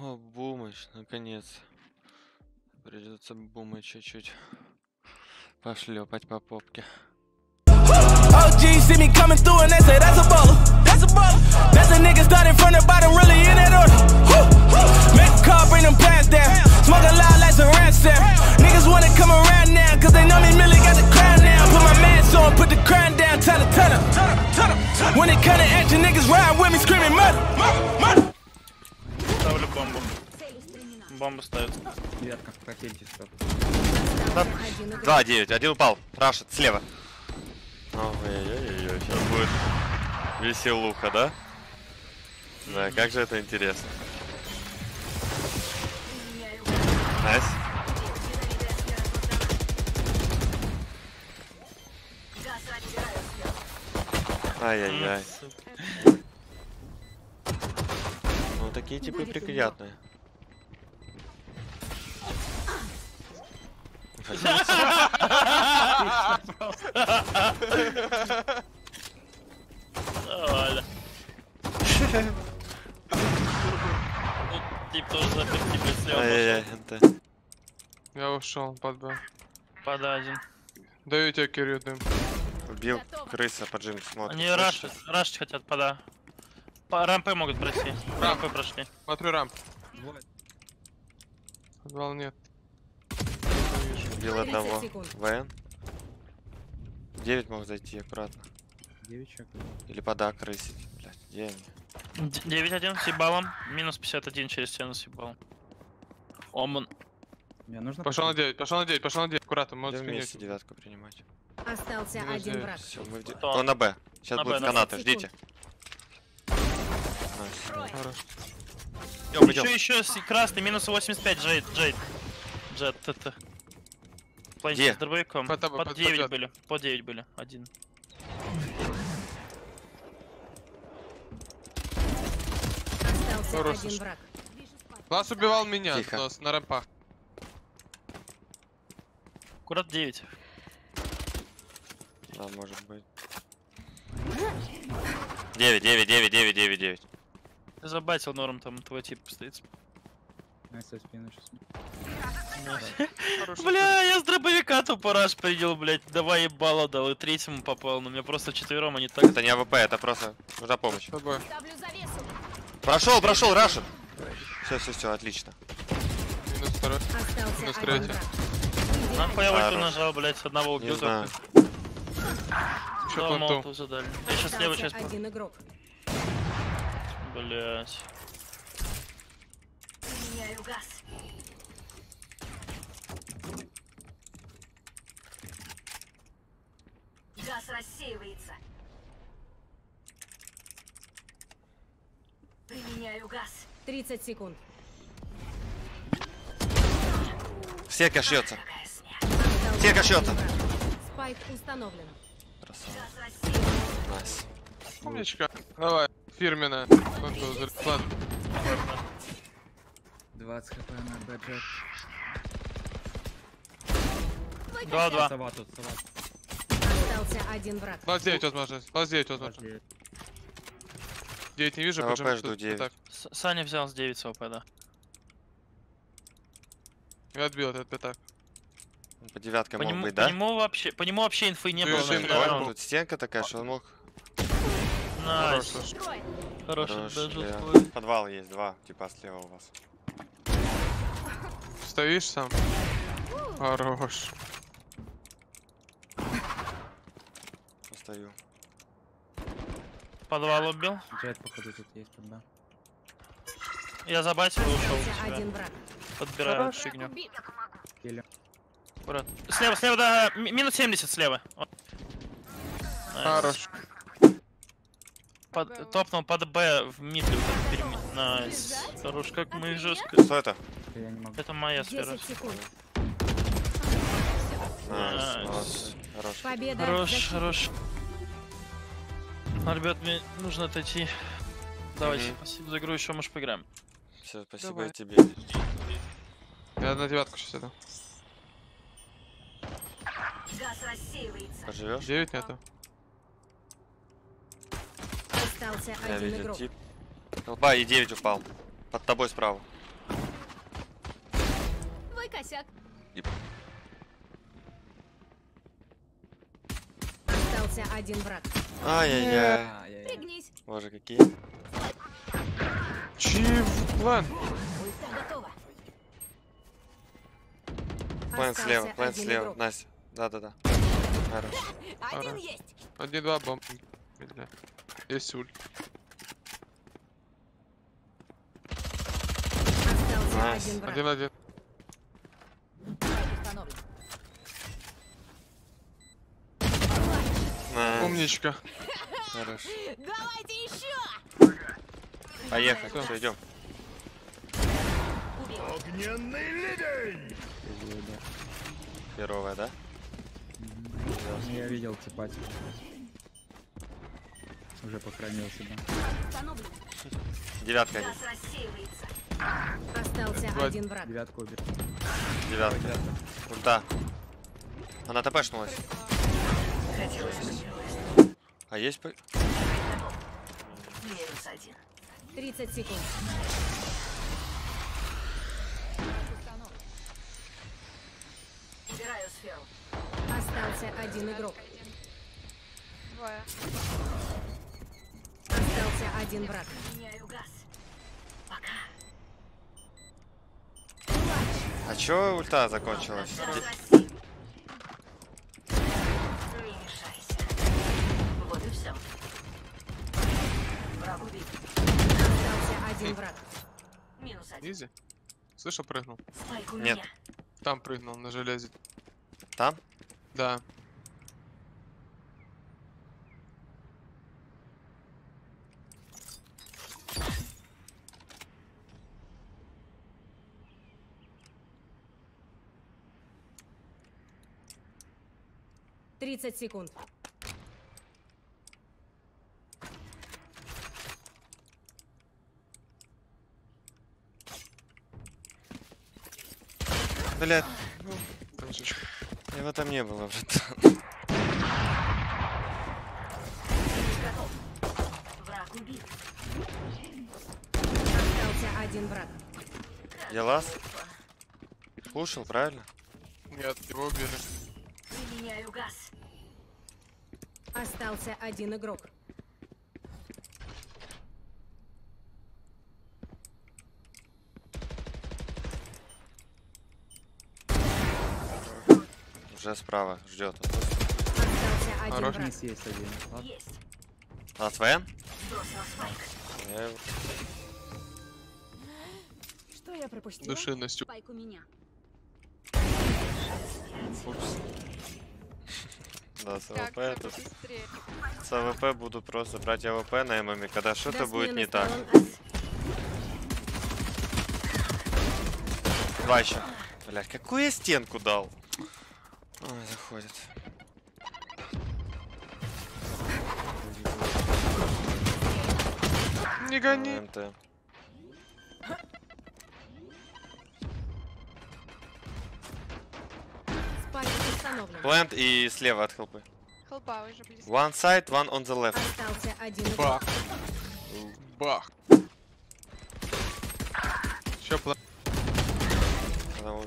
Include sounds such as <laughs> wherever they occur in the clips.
О, бумыч, наконец. Придется бумыть чуть-чуть. Пошлепать по попке. OG see me coming through and they say that's a baller. That's a baller. That's a nigga starting from the bottom, really in that order. Woo, woo. Make a call, bring them pants down. Smoking loud like some ransom. Niggas wanna come around now, cause they know Бомба ставится. Девятка, прокиньте стоп. Да, 9, один упал. Рашит, слева. Ой-ой-ой, сейчас будет веселуха, да? Да, как же это интересно. Nice. Ай-яй-яй. Ну такие типы приятные. Нормально. Ну, Тип тоже заперти без слева. Я ушел под Б. Под один. Даю тебе Кирилл дым. Убил крыса, поджим смотрит. Они рашить, рашить хотят пода. По рампы могут пройти. Рампы прошли. Смотрю рамп. Подвал нет. Убил 30 одного. секунд. ВН. 9 мог зайти аккуратно. Девять человек. Или пода крысить. Блять, где они? 9-1 с ебалом. Минус 51 через стену с ебалом. Оман. Мне нужно... Пошел на 9, пошел на 9, пошел на 9. Аккуратно, может вместе девятку принимать? Остался Подожди. один враг. Все, мы в де-? Он на Б. Сейчас На будут на Б. канаты, 30 ждите. Хорош. Еще, еще красный, минус 85, Джейд, Джейд. Джет, ТТ. Где? с дробовиком. Под тобой, Под под- 9 под- были, по 9 были, один. Остался Хорош. один враг. Класс убивал меня Тихо. но с- на рампах. Аккурат 9. Да, может быть. 9, 9, 9, 9, 9, 9. Ты забатил норм, там твой тип стоит. Найс, со спину сейчас. Бля, я с дробовика тупо раш принял, блядь. Давай ебало дал, и третьему попал. Но у меня просто четвером они так... Это не АВП, это просто нужна помощь. С. Прошел, прошел, рашит. Все, все, все, отлично. Минус второй. Минус третий. Нахуй я Хорош. нажал, блядь, одного Не убил знаю. молотов задали. Я сейчас левую Остался часть... один игрок. Блядь. Газ рассеивается. Применяю газ. 30 секунд. Стенка один шьется. враг. Спайк установлен. Красава. Газ. Умничка. Давай. Фирменная. Ладно. 20 хп на бэджет. 2-2. Сова тут, сова. Остался один враг. Класс 9 возможность. Класс 9 возможность. Девять. 9 не вижу, АВП поджим. жду Тут 9. так. С- Саня взял с 9 СВП, да. Я отбил этот пятак. По девятке По мог нему, быть, по да? нему вообще, по нему вообще инфы не было. же на им второй давай, раунд. Тут стенка такая, что он мог... Найс. Хорош. Хороший Хорош, даже твой. Подвал есть, два, типа слева у вас. Стоишь сам? Хорош. Постою. Подвал убил. Джет, походу, тут есть Б. Я забатил и ушел. Один враг. Подбираю фигню. Киллер. Брат. Слева, слева, да. ми- Минус 70 слева. Хорош. Под, топнул под Б в переми- Найс. Хорош, как мы жестко. Что это? Я не могу. Это моя сфера. 10 секунд. Nice, nice. молодцы. Хорош. Победа. Хорош, хорош. А, ребят, мне нужно отойти. Давайте, спасибо за игру, еще может поиграем. Все, спасибо Давай. и тебе. Я на девятку сейчас рассеивается. Поживешь? 9 нету. Остался Я один видел игрок. тип. Колба и 9 упал. Под тобой справа. Косяк. Остался один враг. Ай-яй-яй. Пригнись. Боже, какие. Чего? План Остался слева, план слева. игрок. Настя. Да-да-да. Хорош. Один Ара. есть. Один-два бомб. Есть уль. Остался Nice. один враг. Один-один. Spike установлен. Nice. Умничка. Хорош. Давайте еще. Поехали, Всё. все, идем. Первая, да? Я видел типа. Уже похоронил себя. Девятка. Остался Два- один враг. Девятку убил. Девятка. Ульта. Она тпшнулась. А есть... по- Минус один. 30 секунд. Убираю сферу. Остался один игрок. Двое. Остался один враг. Меняю газ. Пока. А чё ульта закончилась? Один враг. Минус один. Изи. Слышал, прыгнул. Спайк у Нет. меня. Там прыгнул, на железе. Там? Да. Тридцать секунд. Блядь, его там не было, братан. Готов. Враг убит. Остался один враг. Я лаз? Слушал, правильно? Нет, его убили. Применяю газ. Остался один игрок. Уже справа, ждет. Хорош. враг. Низ есть один. Ладно. Есть. А спайк. Я его- Что я пропустила? Душинностью. Спайк у меня. Упс. Да, с Как АВП, бы это... быстрее. С АВП буду просто брать АВП на ММе, когда что-то будет не так. Два еще. Блять, какую я стенку дал? Ой, заходит. Не гони. МТ. Плент и слева от хелпы. Хелпа уже близко. One side, one on the left. Остался один игрок. Бах. Бах. Ой.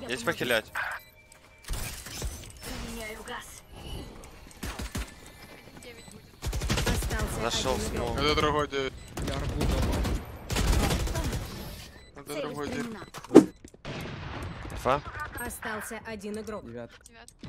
Я Есть похилять? Применяю газ. 9 будет. Остался Нашел игрок. смол. Это другой девять. Я арбу. Это Цель другой девять. устранена. Фа? Остался один игрок. Девятка. Девятка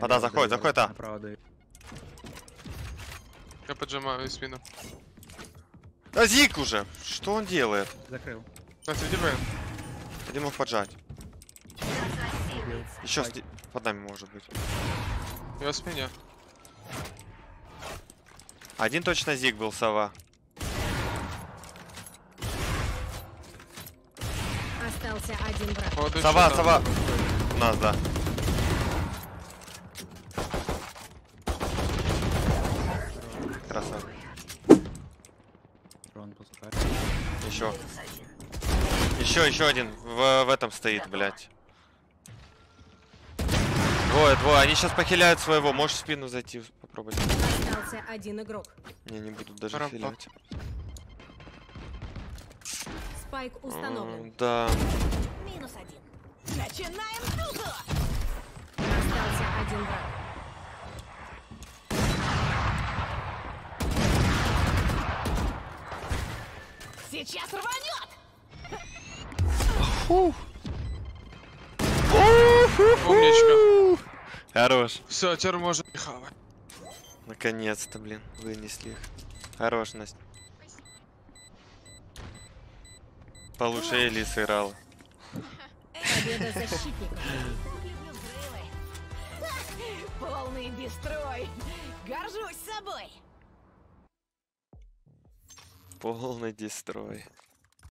Вода заходит, заходит, а. Я поджимаю спину. Да Зик уже! Что он делает? Закрыл. На среди Б. Один мог поджать. Еще с... под нами может быть. Я спине. Один точно Зик был, сова. Остался один враг. Вот еще Сова, там. сова! У нас, да. Дрон пускай. Еще. Еще, еще один. В, в этом стоит, блядь. Двое, двое. Они сейчас похиляют своего. Можешь в спину зайти, попробовать. Остался один игрок. Не, не буду даже Рампа. хилять. Спайк установлен. М да. Минус один. Начинаем дуду! Остался один враг. Сейчас рванет! Умничка. Хорош. Все, теперь можно хавать. Наконец-то, блин, вынесли их. Хорош, Настя. Получше Эли сыграла. Победа защитников. <laughs> Полный бестрой. Горжусь собой. Полный дестрой.